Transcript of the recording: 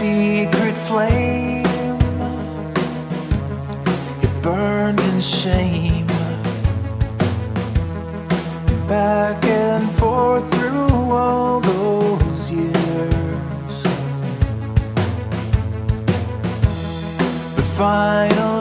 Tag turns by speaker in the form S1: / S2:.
S1: Secret flame. It burned in shame. Back and forth through all those years. But finally.